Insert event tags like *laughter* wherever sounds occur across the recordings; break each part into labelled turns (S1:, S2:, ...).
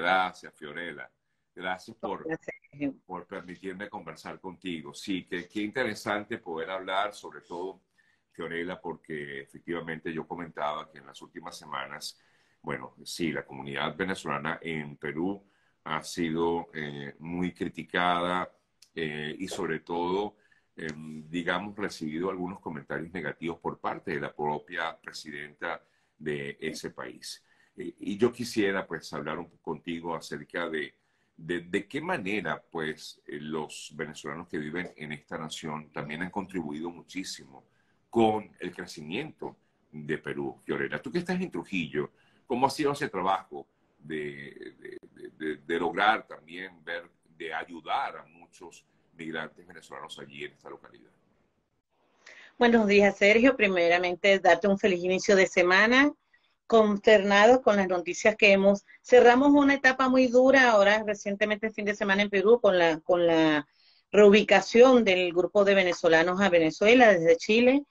S1: Gracias, Fiorella. Gracias por, por permitirme conversar contigo. Sí, que qué interesante poder hablar, sobre todo, Fiorella, porque efectivamente yo comentaba que en las últimas semanas, bueno, sí, la comunidad venezolana en Perú ha sido eh, muy criticada eh, y sobre todo, em, digamos, recibido algunos comentarios negativos por parte de la propia presidenta de ese país. Eh, y yo quisiera pues hablar un poco contigo acerca de, de, qué manera pues los venezolanos que viven en esta nación también han contribuido muchísimo con el crecimiento de Perú. Fiorella, tú que estás en Trujillo, ¿cómo ha sido ese trabajo de, de, lograr también ver, de ayudar a muchos migrantes venezolanos allí en esta localidad?
S2: Buenos días, Sergio. Primeramente, darte un feliz inicio de semana. Consternado con las noticias que hemos. Cerramos una etapa muy dura ahora, recientemente, el fin de semana en Perú, con la, con la reubicación del grupo de venezolanos a Venezuela desde Chile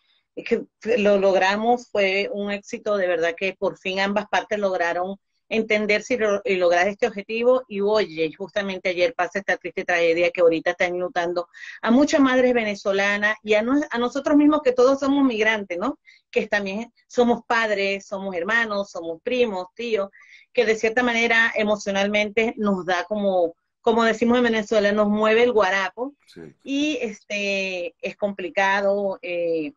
S2: que lo logramos, fue un éxito de verdad que por fin ambas partes lograron entenderse y, lograr este objetivo. Y oye, justamente ayer pasa esta triste tragedia que ahorita están lutando a muchas madres venezolanas y a, a nosotros mismos que todos somos migrantes, ¿no? Que también somos padres, somos hermanos, somos primos, tíos, que de cierta manera emocionalmente nos da como como decimos en Venezuela, nos mueve el guarapo y este es complicado, eh,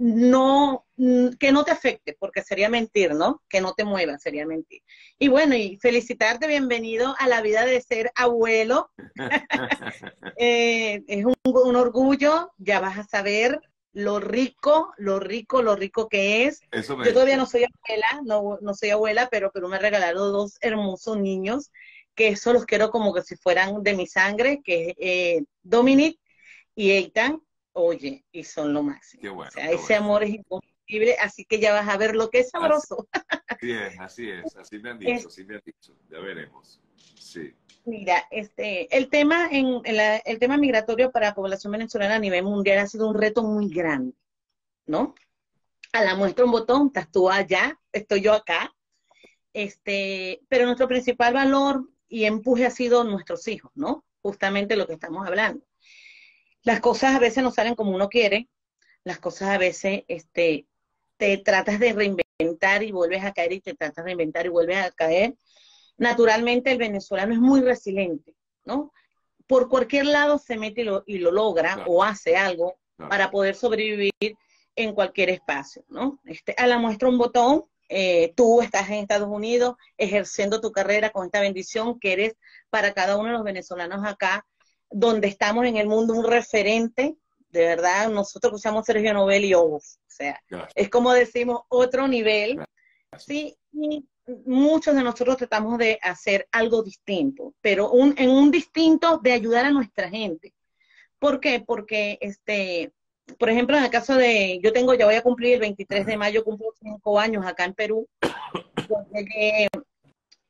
S2: no, mm, que no te afecte, porque sería mentir, ¿no? Que no te mueva, sería mentir. Y bueno, y felicitarte, bienvenido a la vida de ser abuelo. *laughs* Eh, es un, orgullo, ya vas a saber lo rico, lo rico, lo rico que es. Yo todavía no soy abuela, no, no soy abuela, pero, pero me ha regalado dos hermosos niños, que eso los quiero como que si fueran de mi sangre, que es eh, Dominic y Eitan oye, y son lo máximo. o sea, ese amor es imposible, así que ya vas a ver lo que es sabroso.
S1: Así es, así es, así me han *laughs* dicho, así me han dicho, ya veremos. Sí.
S2: Mira, este, el tema en, el tema migratorio para la población venezolana a nivel mundial ha sido un reto muy grande, ¿no? A la muestra un botón, estás tú allá, estoy yo acá, este, pero nuestro principal valor y empuje ha sido nuestros hijos, ¿no? Justamente lo que estamos hablando las cosas a veces no salen como uno quiere, las cosas a veces este, te tratas de reinventar y vuelves a caer y te tratas de reinventar y vuelves a caer. Naturalmente el venezolano es muy resiliente, ¿no? Por cualquier lado se mete y lo, logra o hace algo para poder sobrevivir en cualquier espacio, ¿no? Este, a la muestra un botón, eh, tú estás en Estados Unidos ejerciendo tu carrera con esta bendición que eres para cada uno de los venezolanos acá donde estamos en el mundo un referente, de verdad, nosotros usamos Sergio Nobel y o sea, es como decimos otro nivel, sí, y muchos de nosotros tratamos de hacer algo distinto, pero un, en un distinto de ayudar a nuestra gente. ¿Por qué? Porque, este, por ejemplo, en el caso de, yo tengo, ya voy a cumplir el 23 de mayo, cumplo cinco años acá en Perú, *coughs*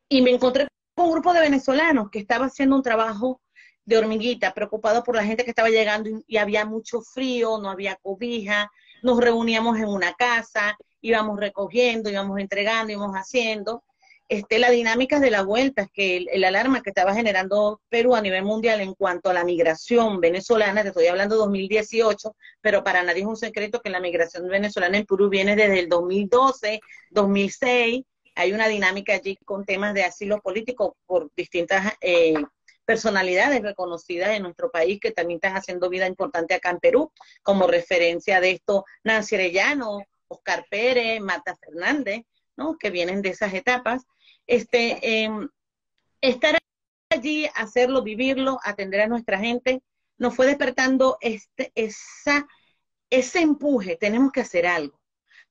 S2: y me encontré con un grupo de venezolanos que estaba haciendo un trabajo de hormiguita, preocupado por la gente que estaba llegando y, había mucho frío, no había cobija, nos reuníamos en una casa, íbamos recogiendo, íbamos entregando, íbamos haciendo. Este, la dinámica de la vuelta, es que el, alarma que estaba generando Perú a nivel mundial en cuanto a la migración venezolana, te estoy hablando de 2018, pero para nadie es un secreto que la migración venezolana en Perú viene desde el 2012, 2006, hay una dinámica allí con temas de asilo político por distintas eh, personalidades reconocidas en nuestro país que también están haciendo vida importante acá en Perú, como referencia de esto Nancy Arellano, Oscar Pérez, Mata Fernández, ¿no? que vienen de esas etapas. Este, em, estar allí, hacerlo, vivirlo, atender a nuestra gente, nos fue despertando este, esa, ese empuje, tenemos que hacer algo,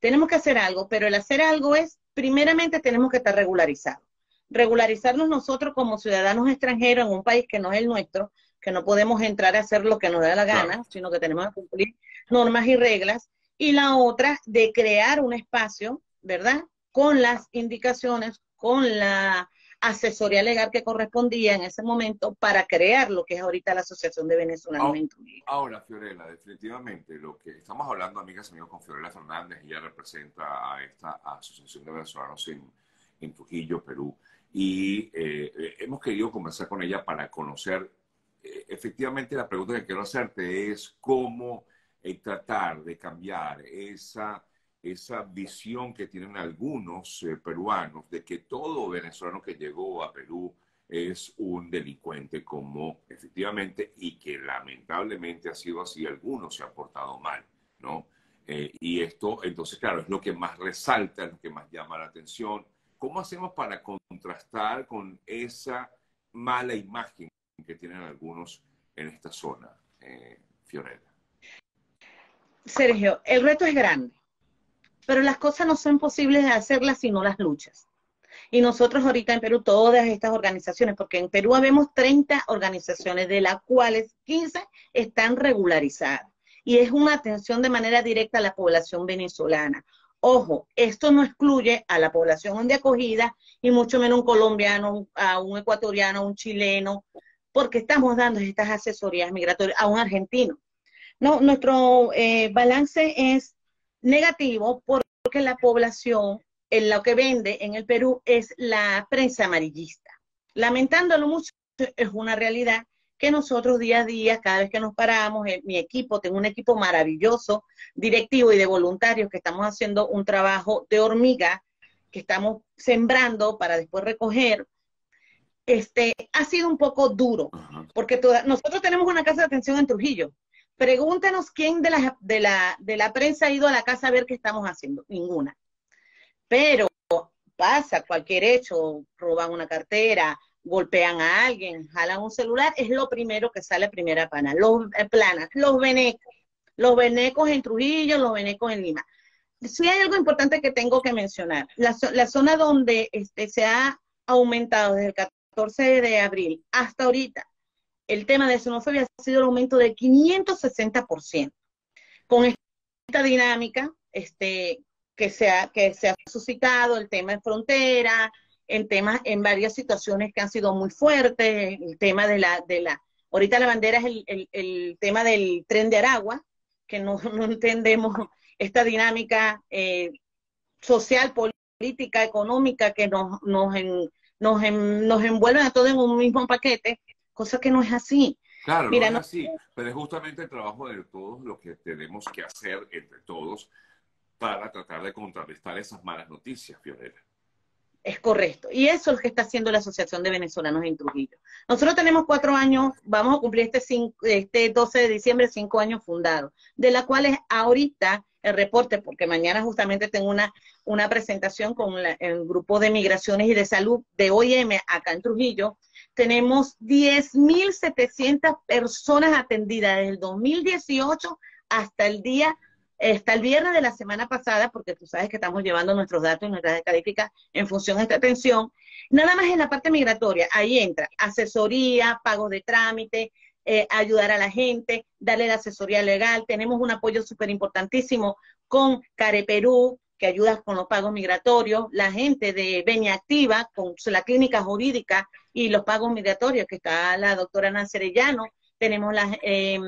S2: tenemos que hacer algo, pero el hacer algo es, primeramente tenemos que estar regularizados regularizarnos nosotros como ciudadanos extranjeros en un país que no es el nuestro, que no podemos entrar a hacer lo que nos da la gana, sino que tenemos que cumplir normas y reglas. Y la otra, de crear un espacio, ¿verdad? Con las indicaciones, con la asesoría legal que correspondía en ese momento para crear lo que es ahorita la Asociación de Venezolanos
S1: en Trujillo. Ahora, Fiorella, definitivamente lo que estamos hablando, amigas y amigos, con Fiorella Fernández, ella representa a esta Asociación de Venezolanos en, en Trujillo, Perú y eh, hemos querido conversar con ella para conocer, eh, efectivamente la pregunta que quiero hacerte es cómo tratar de cambiar esa, esa visión que tienen algunos peruanos de que todo venezolano que llegó a Perú es un delincuente como efectivamente y que lamentablemente ha sido así, algunos se han portado mal, ¿no? Eh, y esto, entonces, claro, es lo que más resalta, es lo que más llama la atención. ¿Cómo hacemos para contrastar con esa mala imagen que tienen algunos en esta zona, eh, Fiorella?
S2: Sergio, el reto es grande, pero las cosas no son posibles de hacerlas si no las luchas. Y nosotros ahorita en Perú, todas estas organizaciones, porque en Perú habemos 30 organizaciones, de las cuales 15 están regularizadas. Y es una atención de manera directa a la población venezolana. Ojo, esto no excluye a la población de acogida y mucho menos un colombiano, a un ecuatoriano, a un chileno, porque estamos dando estas asesorías migratorias a un argentino. No, nuestro eh, balance es negativo porque la población en lo que vende en el Perú es la prensa amarillista. Lamentándolo mucho, es una realidad que nosotros día a día, cada vez que nos paramos, eh, mi equipo, tengo un equipo maravilloso, directivo y de voluntarios que estamos haciendo un trabajo de hormiga, que estamos sembrando para después recoger, este, ha sido un poco duro, porque nosotros tenemos una casa de atención en Trujillo. Pregúntenos quién de la, de, la, de la prensa ha ido a la casa a ver qué estamos haciendo. Ninguna. Pero pasa cualquier hecho, roban una cartera, golpean a alguien, jalan un celular, es lo primero que sale primera plana. Los, eh, planas, los venecos, los venecos en Trujillo, los venecos en Lima. Sí hay algo importante que tengo que mencionar. La, zona donde este, se ha aumentado desde el 14 de abril hasta ahorita, el tema de xenofobia ha sido el aumento de 560%. Con esta dinámica, este, que se ha, que se ha suscitado, el tema de frontera, en temas, en varias situaciones que han sido muy fuertes, el tema de la, de la, ahorita la bandera es el, el, tema del tren de Aragua, que no, *laughs* no entendemos esta dinámica eh, social, política, económica que nos, nos, nos, nos envuelven a todos en un mismo paquete, cosa que no es así.
S1: Claro, no es así, pero es justamente el trabajo de todos lo que tenemos que hacer entre todos para tratar de contrarrestar esas malas noticias, Fiorella.
S2: Es correcto. Y eso es lo que está haciendo la Asociación de Venezolanos en Trujillo. Nosotros tenemos cuatro años, vamos a cumplir este, este 12 de diciembre, cinco años fundados, de la cual es ahorita el reporte, porque mañana justamente tengo una, una presentación con el grupo de migraciones y de salud de OIM acá en Trujillo. Tenemos 10.700 personas atendidas desde el 2018 hasta el día Está el viernes de la semana pasada, porque tú sabes que estamos llevando nuestros datos y nuestras estadísticas en función de esta atención. Nada más en la parte migratoria, ahí entra asesoría, pagos de trámite, eh, ayudar a la gente, darle la asesoría legal. Tenemos un apoyo súper importantísimo con Care Perú, que ayuda con los pagos migratorios, la gente de Benia Activa, con la clínica jurídica y los pagos migratorios, que está la doctora Nancy Arellano. Tenemos las... Eh,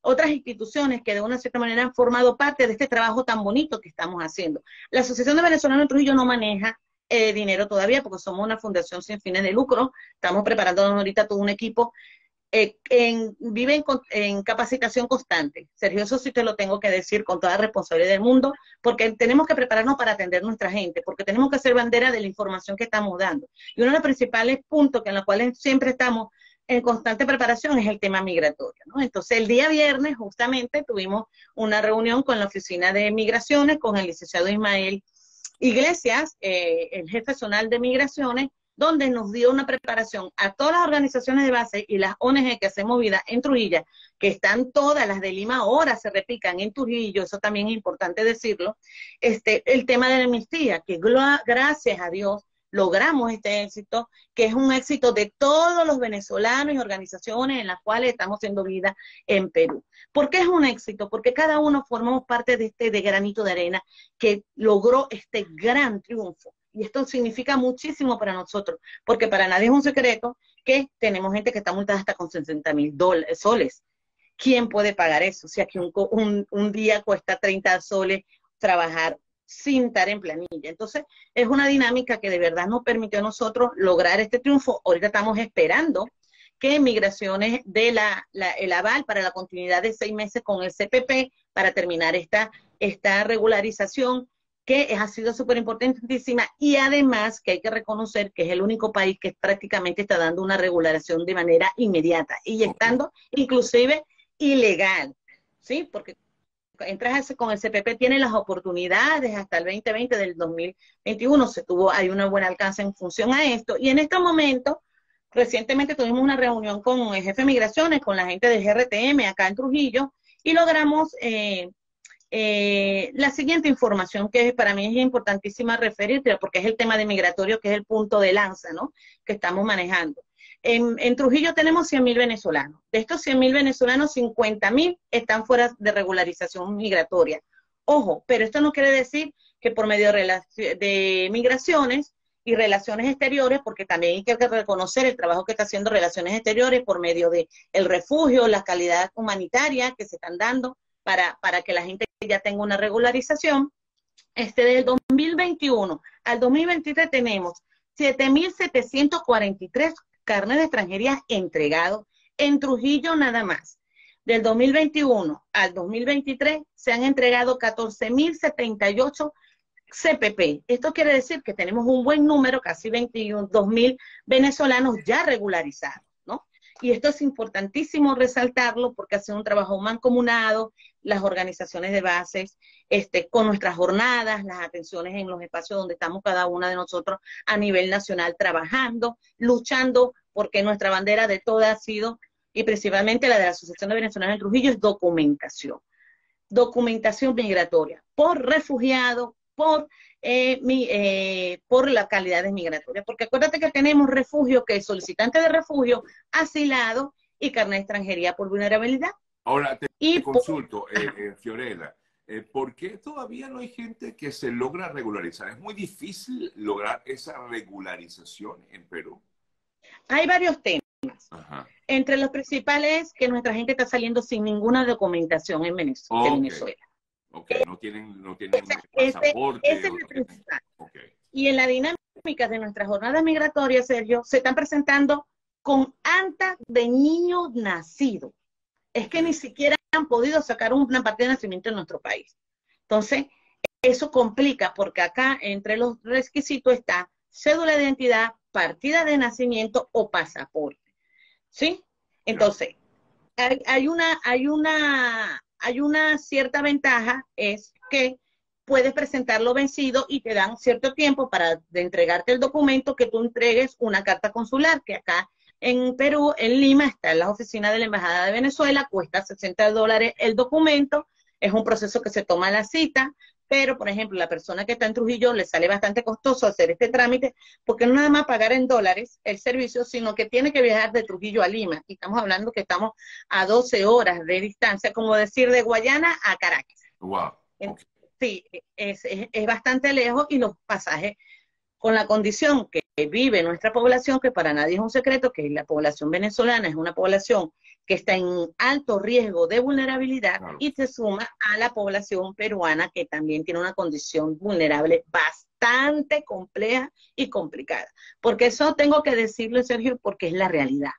S2: otras instituciones que de una cierta manera han formado parte de este trabajo tan bonito que estamos haciendo. La Asociación de Venezolanos de Trujillo no maneja eh, dinero todavía porque somos una fundación sin fines de lucro. Estamos preparando ahorita todo un equipo. Eh, en, vive en, capacitación constante. Sergio, eso sí te lo tengo que decir con toda responsabilidad del mundo, porque tenemos que prepararnos para atender nuestra gente, porque tenemos que ser bandera de la información que estamos dando. Y uno de los principales puntos en los cuales siempre estamos en constante preparación es el tema migratorio. ¿no? Entonces, el día viernes justamente tuvimos una reunión con la Oficina de Migraciones, con el licenciado Ismael Iglesias, eh, el jefe zonal de migraciones, donde nos dio una preparación a todas las organizaciones de base y las ONG que hacemos vida en Trujillo, que están todas las de Lima ahora se repican en Trujillo, eso también es importante decirlo, este, el tema de la amnistía, que gracias a Dios logramos este éxito, que es un éxito de todos los venezolanos y organizaciones en las cuales estamos haciendo vida en Perú. ¿Por qué es un éxito? Porque cada uno formamos parte de este granito de arena que logró este gran triunfo. Y esto significa muchísimo para nosotros, porque para nadie es un secreto que tenemos gente que está multada hasta con 60 mil soles. ¿Quién puede pagar eso? Aquí un, un, un día cuesta 30 soles trabajar sin estar en planilla. Entonces, es una dinámica que de verdad nos permitió a nosotros lograr este triunfo. Ahorita estamos esperando que Migraciones dé la, el aval para la continuidad de seis meses con el CPP para terminar esta, esta regularización que ha sido súper importantísima y además que hay que reconocer que es el único país que prácticamente está dando una regulación de manera inmediata y estando inclusive ilegal, ¿sí? Porque entras con el CPP, tiene las oportunidades hasta el 2020 del 2021, se tuvo, hay una buena alcance en función a esto. Y en este momento, recientemente tuvimos una reunión con el jefe de migraciones, con la gente de GRTM acá en Trujillo, y logramos eh, eh, la siguiente información que para mí es importantísima referirte, porque es el tema de migratorio, que es el punto de lanza, ¿no? Que estamos manejando. En, Trujillo tenemos 100.000 venezolanos. De estos 100.000 venezolanos, 50.000 están fuera de regularización migratoria. Ojo, pero esto no quiere decir que por medio de migraciones y relaciones exteriores, porque también hay que reconocer el trabajo que está haciendo relaciones exteriores por medio de el refugio, la calidad humanitaria que se están dando para, para que la gente ya tenga una regularización. Este del 2021 al 2023 tenemos 7.743 carnes de extranjería entregados en Trujillo nada más. Del 2021 al 2023 se han entregado 14.078 CPP. Esto quiere decir que tenemos un buen número, casi 22.000 venezolanos ya regularizados, ¿no? Y esto es importantísimo resaltarlo porque ha sido un trabajo mancomunado, las organizaciones de bases, este, con nuestras jornadas, las atenciones en los espacios donde estamos cada una de nosotros a nivel nacional trabajando, luchando, porque nuestra bandera de toda ha sido, y principalmente la de la Asociación de Venezolanos en Trujillo, es documentación. Documentación migratoria, por refugiado, por, eh, eh, por las calidades migratorias. Porque acuérdate que tenemos refugio, que es solicitante de refugio, asilado y carnet de extranjería por vulnerabilidad.
S1: Ahora te, consulto, eh, eh, Fiorella, eh, ¿por qué todavía no hay gente que se logra regularizar? ¿Es muy difícil lograr esa regularización en Perú?
S2: Hay varios temas. Entre los principales que nuestra gente está saliendo sin ninguna documentación en Venezuela.
S1: Ok, no tienen, no tienen pasaporte.
S2: Ese, es el principal. Y en la dinámica de nuestras jornadas migratorias, Sergio, se están presentando con antas de niños nacidos es que ni siquiera han podido sacar una partida de nacimiento en nuestro país. Entonces, eso complica porque acá entre los requisitos está cédula de identidad, partida de nacimiento o pasaporte. ¿Sí? Entonces, hay, una, hay una, hay una cierta ventaja, es que puedes presentarlo vencido y te dan cierto tiempo para entregarte el documento que tú entregues una carta consular, que acá en Perú, en Lima, está en la oficina de la Embajada de Venezuela, cuesta 60 dólares el documento, es un proceso que se toma la cita, pero, por ejemplo, la persona que está en Trujillo le sale bastante costoso hacer este trámite, porque no nada más pagar en dólares el servicio, sino que tiene que viajar de Trujillo a Lima. Y estamos hablando que estamos a 12 horas de distancia, como decir de Guayana a Caracas.
S1: Wow.
S2: Sí, es, es bastante lejos y los pasajes con la condición que vive nuestra población, que para nadie es un secreto, que la población venezolana es una población que está en alto riesgo de vulnerabilidad y se suma a la población peruana que también tiene una condición vulnerable bastante compleja y complicada. Porque eso tengo que decirlo, Sergio, porque es la realidad.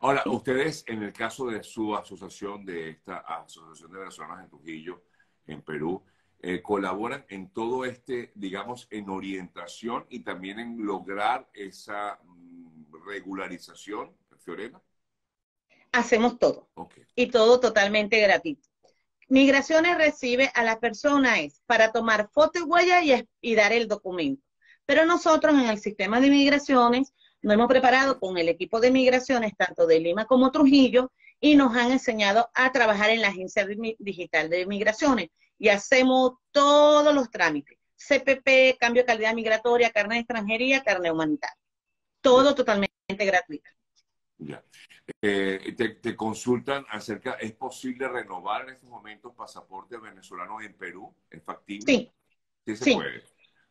S1: Ahora, ustedes, en el caso de su asociación, de esta Asociación de Venezolanos en Trujillo, en Perú, eh, colaboran en todo este, digamos, en orientación y también en lograr esa mm, regularización, Fiorella?
S2: Hacemos todo. Y todo totalmente gratuito. Migraciones recibe a la persona es para tomar foto y huella y, y dar el documento. Pero nosotros en el sistema de migraciones nos hemos preparado con el equipo de migraciones, tanto de Lima como Trujillo, y nos han enseñado a trabajar en la agencia digital de migraciones y hacemos todos los trámites. CPP, cambio de calidad migratoria, carne de extranjería, carne humanitaria. Todo totalmente gratuito.
S1: Ya. Eh, te, consultan acerca, ¿es posible renovar en estos momentos pasaportes venezolanos en Perú? ¿Es factible?
S2: Sí.
S1: Sí se puede.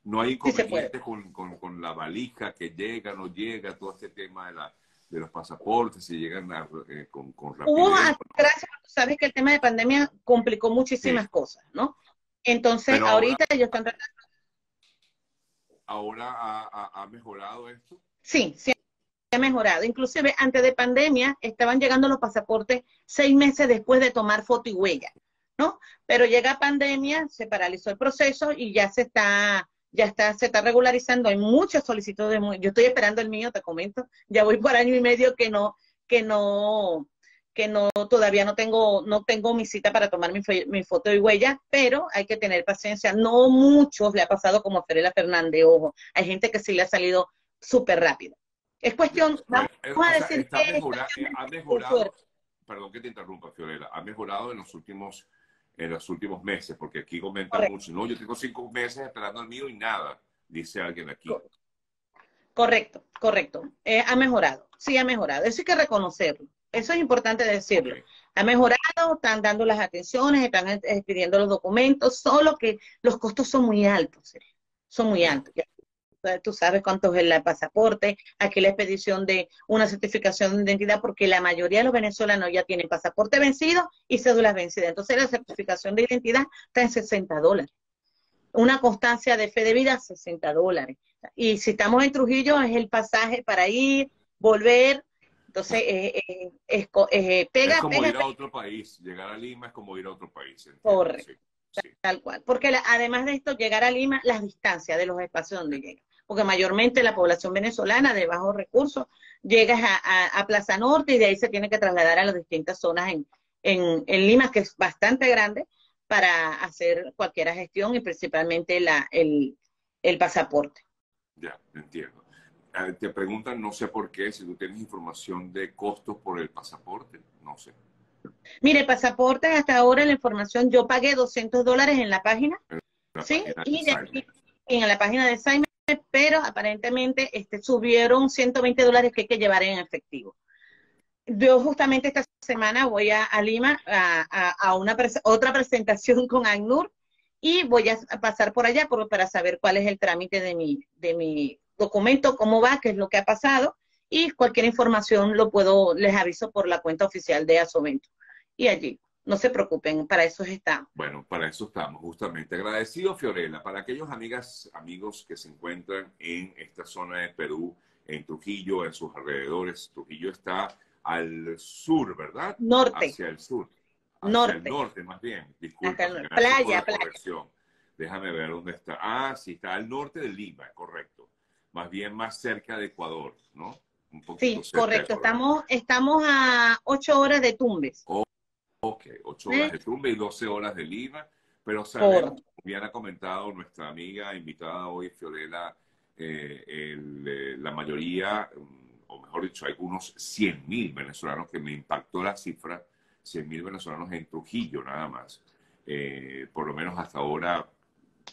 S1: No hay inconvenientes con, la valija que llega, no llega, todo este tema de, la, de los pasaportes, si llegan eh, con, con rapidez.
S2: Hubo, gracias sabes que el tema de pandemia complicó muchísimas cosas, ¿no? Entonces, ahorita ellos están tratando.
S1: ¿Ahora ha, mejorado esto?
S2: Sí, sí ha mejorado. Inclusive antes de pandemia estaban llegando los pasaportes seis meses después de tomar foto y huella, ¿no? Pero llega pandemia, se paralizó el proceso y ya se está, ya está, se está regularizando. Hay muchas solicitudes. Yo estoy esperando el mío, te comento. Ya voy por año y medio que no, que no, que no, todavía no tengo, no tengo mi cita para tomar mi, mi foto y huella, pero hay que tener paciencia. No muchos le ha pasado como a Ferela Fernández, ojo. Hay gente que sí le ha salido súper rápido. Es cuestión, vamos a decir que
S1: eh, ha mejorado, perdón que te interrumpa, Fiorella, ha mejorado en los últimos, en los últimos meses, porque aquí comentan mucho, no, yo tengo cinco meses esperando el mío y nada, dice alguien aquí.
S2: Correcto, correcto. Eh, ha mejorado, sí ha mejorado. Eso hay que reconocerlo. Eso es importante decirlo. Ha mejorado, están dando las atenciones, están pidiendo los documentos, solo que los costos son muy altos, son muy altos tú sabes cuánto es el pasaporte, aquí la expedición de una certificación de identidad, porque la mayoría de los venezolanos ya tienen pasaporte vencido y cédulas vencidas. Entonces la certificación de identidad está en 60 dólares. Una constancia de fe de vida, 60 dólares. Y si estamos en Trujillo, es el pasaje para ir, volver. Entonces, eh, eh, es,
S1: eh, pega, es como ir a otro país. Llegar a Lima es como ir a otro país.
S2: Correcto. Tal cual. Porque además de esto, llegar a Lima, las distancias de los espacios donde llega porque mayormente la población venezolana de bajos recursos llega a, Plaza Norte y de ahí se tiene que trasladar a las distintas zonas en, en, Lima, que es bastante grande, para hacer cualquier gestión y principalmente la, el, el pasaporte.
S1: Ya, entiendo. Ah, te preguntan, no sé por qué, si tú tienes información de costos por el pasaporte, no sé.
S2: Mire, pasaporte, hasta ahora la información, yo pagué 200 dólares en la página, ¿sí? y de aquí, en la página de Simon pero aparentemente este, subieron 120 dólares que hay que llevar en efectivo. Yo justamente esta semana voy a, Lima a, una otra presentación *laughs* con ACNUR y voy a pasar por allá para saber cuál es el trámite de mi, de mi documento, cómo va, qué es lo que ha pasado y cualquier información lo puedo, les aviso por la cuenta oficial de Asovento. Y allí no se preocupen, para eso estamos.
S1: Bueno, para eso estamos, justamente. Agradecido, Fiorella, para aquellos amigas, amigos que se encuentran en esta zona de Perú, en Trujillo, en sus alrededores. Trujillo está al sur, ¿verdad?
S2: Norte.
S1: Hacia el sur.
S2: Hacia norte.
S1: el norte, más bien. Disculpa.
S2: Playa, playa.
S1: Déjame ver dónde está. Ah, sí, está al norte de Lima, correcto. Más bien más cerca de Ecuador, ¿no?
S2: Un sí, correcto. Estamos, estamos a ocho horas de Tumbes.
S1: Oh, Ok, ocho horas de Tumbe y 12 horas de Lima, pero sabemos, como bien ha comentado nuestra amiga invitada hoy, Fiorella, eh, eh, la mayoría, mm, o mejor dicho, hay unos 100 mil venezolanos que me impactó la cifra, 100 mil venezolanos en Trujillo nada más, eh, por lo menos hasta ahora,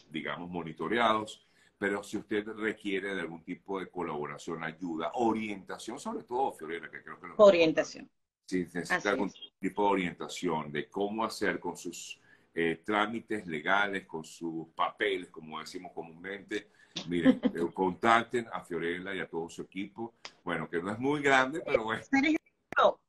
S1: digamos, monitoreados. Pero si usted requiere de algún tipo de colaboración, ayuda, orientación, sobre todo, Fiorella, que creo que lo
S2: Orientación
S1: si necesita algún tipo de orientación de cómo hacer con sus eh, trámites legales, con sus papeles, como decimos comúnmente, miren, *laughs* eh, contacten a Fiorella y a todo su equipo. Bueno, que no es muy grande, pero bueno.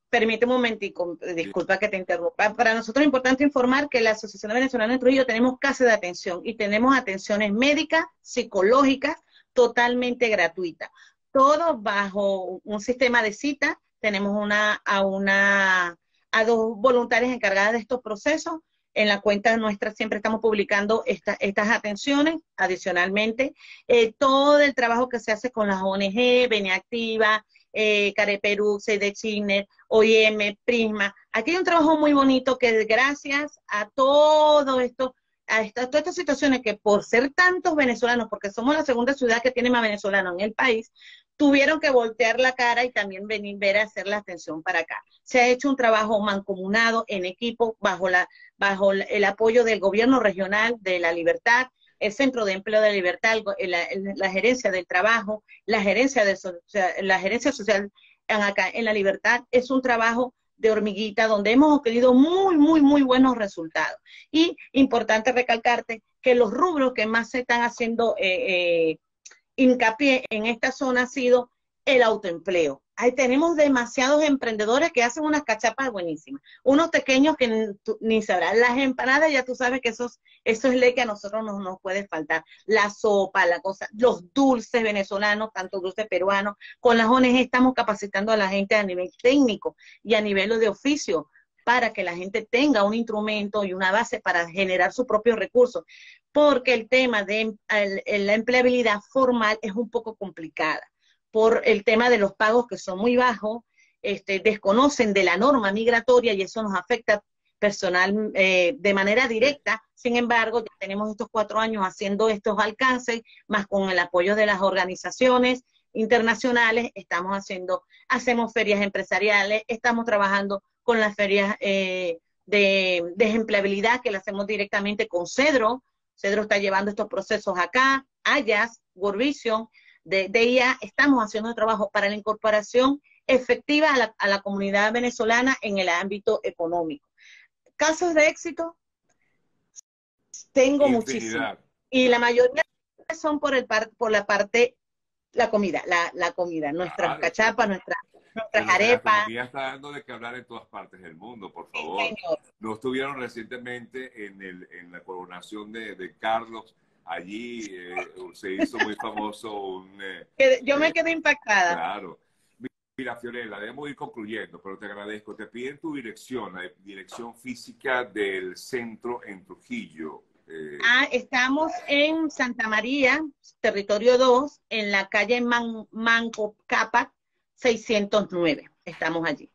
S2: Permíteme un momentico, disculpa que te interrumpa. Para nosotros es importante informar que la Asociación Venezolana de Trujillo tenemos casa de atención y tenemos atenciones médicas, psicológicas, totalmente gratuitas. Todo bajo un sistema de cita tenemos una, a, una, a dos voluntarias encargadas de estos procesos. En la cuenta nuestra siempre estamos publicando estas atenciones. Adicionalmente, eh, todo el trabajo que se hace con las ONG, Beneactiva, eh, Care Perú, de Chile, OIM, Prisma. Aquí hay un trabajo muy bonito que gracias a todo esto, a todas estas situaciones que por ser tantos venezolanos, porque somos la segunda ciudad que tiene más venezolanos en el país, tuvieron que voltear la cara y también venir ver a hacer la atención para acá. Se ha hecho un trabajo mancomunado en equipo bajo la bajo el apoyo del gobierno regional de la Libertad, el Centro de Empleo de la Libertad, la, gerencia del trabajo, la gerencia de la gerencia social en acá en la Libertad es un trabajo de hormiguita donde hemos obtenido muy muy muy buenos resultados. Y importante recalcarte que los rubros que más se están haciendo eh, eh, hincapié en esta zona ha sido el autoempleo. Ahí tenemos demasiados emprendedores que hacen unas cachapas buenísimas. Unos pequeños que ni sabrán. Las empanadas, ya tú sabes que eso, eso es ley que a nosotros no nos puede faltar. La sopa, la cosa, los dulces venezolanos, tanto dulces peruanos. Con las ONG estamos capacitando a la gente a nivel técnico y a nivel de oficio para que la gente tenga un instrumento y una base para generar sus propios recursos. Porque el tema de la empleabilidad formal es un poco complicada por el tema de los pagos que son muy bajos, este, desconocen de la norma migratoria y eso nos afecta personal eh, de manera directa. Sin embargo, ya tenemos estos cuatro años haciendo estos alcances, más con el apoyo de las organizaciones internacionales, estamos haciendo, hacemos ferias empresariales, estamos trabajando con las ferias eh, de, desempleabilidad que las hacemos directamente con Cedro. Cedro está llevando estos procesos acá, Ayas, World de, de IA, estamos haciendo trabajo para la incorporación efectiva a la, comunidad venezolana en el ámbito económico. Casos de éxito, tengo muchísimos. Y la mayoría son por, el por la parte, la comida, la, la comida, nuestras cachapas, nuestra, nuestras arepas.
S1: La está dando de que hablar en todas partes del mundo, por favor. no estuvieron recientemente en, el, en la coronación de, de Carlos allí eh, se hizo muy famoso un...
S2: Eh, yo me eh, quedé impactada.
S1: Claro. Mira, Fiorella, debemos ir concluyendo, pero te agradezco. Te piden tu dirección, la dirección física del centro en Trujillo.
S2: Ah, estamos en Santa María, territorio 2, en la calle Manco Capa 609. Estamos allí.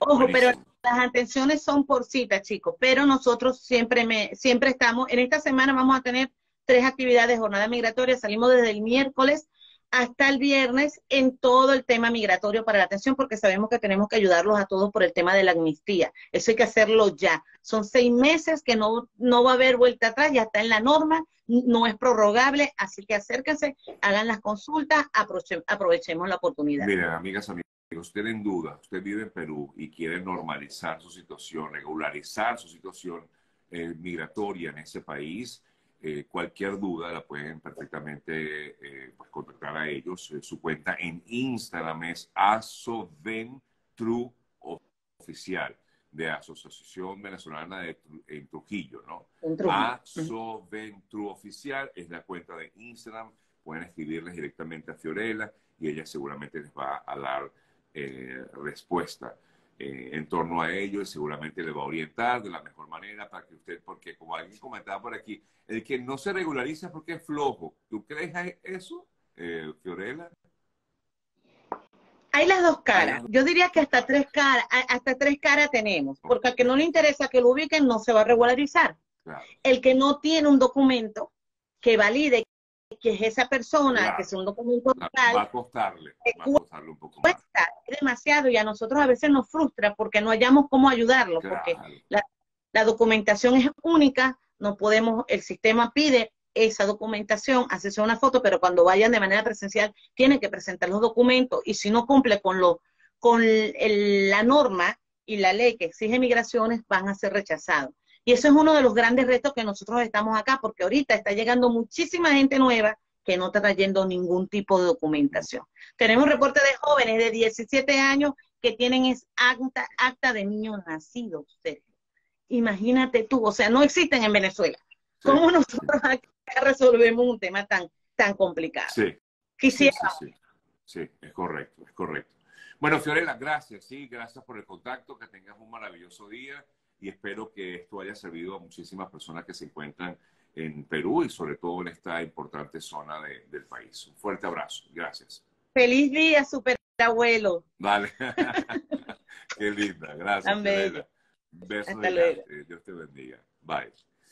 S2: Ojo, pero las atenciones son por cita, chicos, pero nosotros siempre me, siempre estamos, en esta semana vamos a tener tres actividades de jornada migratoria. Salimos desde el miércoles hasta el viernes en todo el tema migratorio para la atención, porque sabemos que tenemos que ayudarlos a todos por el tema de la amnistía. Eso hay que hacerlo ya. Son seis meses que no, no va a haber vuelta atrás, ya está en la norma, no es prorrogable, así que acérquense, hagan las consultas, aprovechemos la oportunidad.
S1: Miren, amigas, amigos, en duda, usted vive en Perú y quiere normalizar su situación, regularizar su situación eh, migratoria en ese país, eh, cualquier duda la pueden perfectamente eh, pues, contactar a ellos. Eh, su cuenta en Instagram es ASOVENTRU Oficial, de Asociación Venezolana de, en Trujillo, ¿no? ASOVENTRU Oficial es la cuenta de Instagram. Pueden escribirles directamente a Fiorella y ella seguramente les va a dar respuesta. Eh, en torno a ello y seguramente le va a orientar de la mejor manera para que usted, porque como alguien comentaba por aquí, el que no se regulariza es porque es flojo. ¿Tú crees eso, eh, Fiorella?
S2: Hay las dos caras. Yo diría que hasta tres caras, hasta tres caras tenemos, porque al que no le interesa que lo ubiquen no se va a regularizar. El que no tiene un documento que valide que es esa persona, que es un documento
S1: real, va a costarle, va a costarle un poco más.
S2: Cuesta demasiado y a nosotros a veces nos frustra porque no hallamos cómo ayudarlo, porque la, la, documentación es única, no podemos, el sistema pide esa documentación, hacerse una foto, pero cuando vayan de manera presencial tienen que presentar los documentos y si no cumple con lo con la norma y la ley que exige migraciones van a ser rechazados. Y eso es uno de los grandes retos que nosotros estamos acá, porque ahorita está llegando muchísima gente nueva que no está trayendo ningún tipo de documentación. Tenemos reportes de jóvenes de 17 años que tienen es acta, acta de niños nacidos. Imagínate tú, o sea, no existen en Venezuela. ¿Cómo nosotros acá resolvemos un tema tan, tan complicado?
S1: Sí.
S2: Quisiera.
S1: Sí, sí, es correcto, es correcto. Bueno, Fiorella, gracias, sí, gracias por el contacto, que tengas un maravilloso día y espero que esto haya servido a muchísimas personas que se encuentran en Perú y sobre todo en esta importante zona del país. Un fuerte abrazo. Gracias.
S2: Feliz día, super abuelo.
S1: Vale. *laughs* Qué linda. Gracias. Besos. Dios te bendiga. Bye.